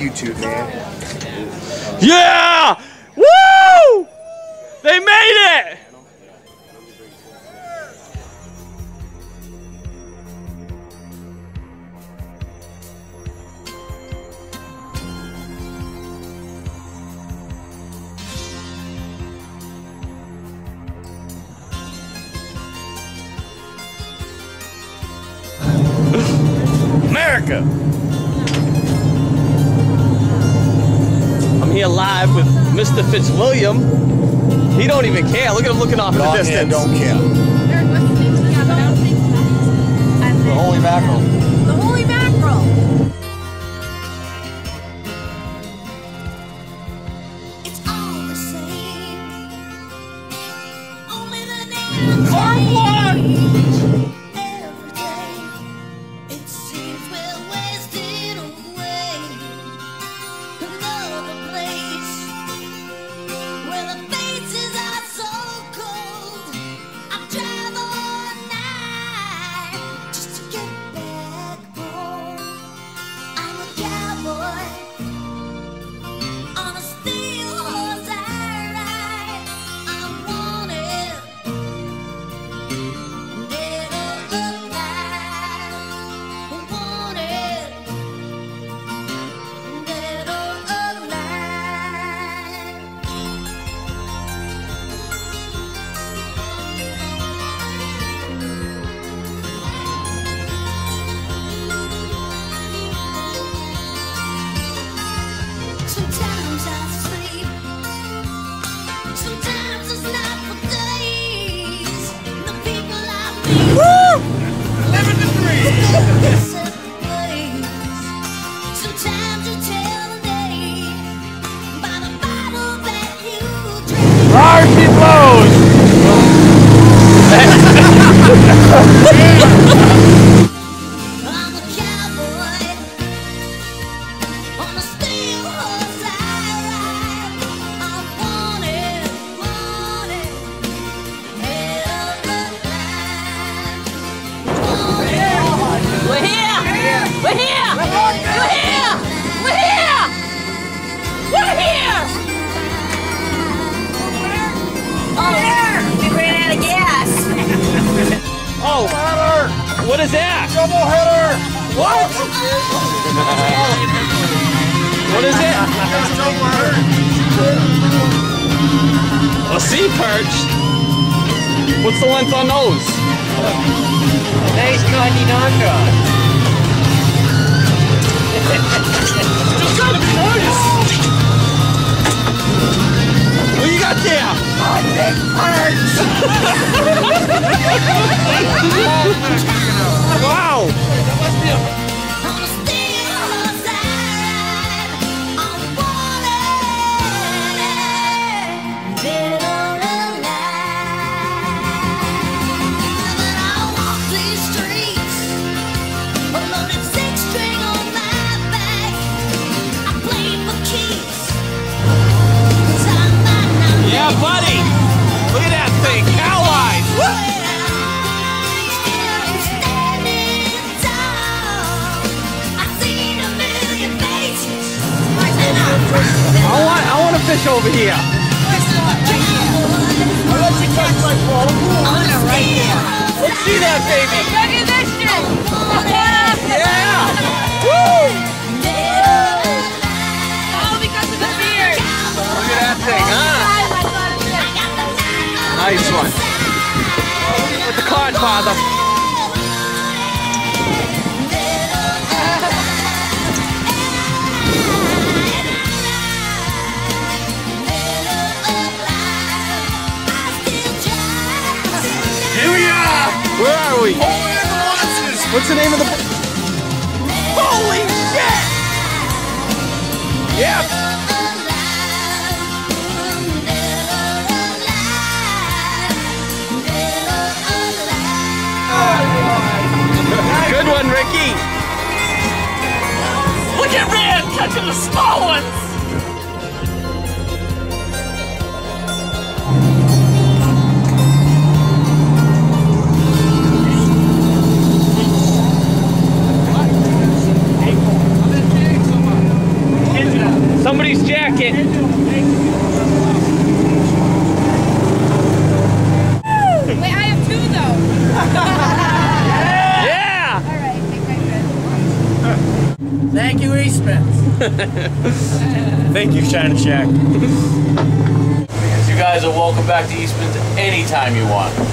YouTube, man. Yeah! Woo! They made it! America! Here live with Mr. Fitzwilliam. He don't even care. Look at him looking off in the distance. don't care. They're listening to the announcing. And The then holy mackerel. We're here. We're here. What is that? Double header! What? what is it? A sea perch? What's the length on those? Nice continental. Just trying to be nice. What you got there? wow! want, I want a fish over here. Let's see that baby. Look at this shit. Yeah! Woo! All because of the beard. Look at that thing, huh? Nice one. With the card, father. What's the name of the? Holy shit! Yep. Thank you, Eastman. Thank you, China Shack. You guys are welcome back to Eastman's anytime you want.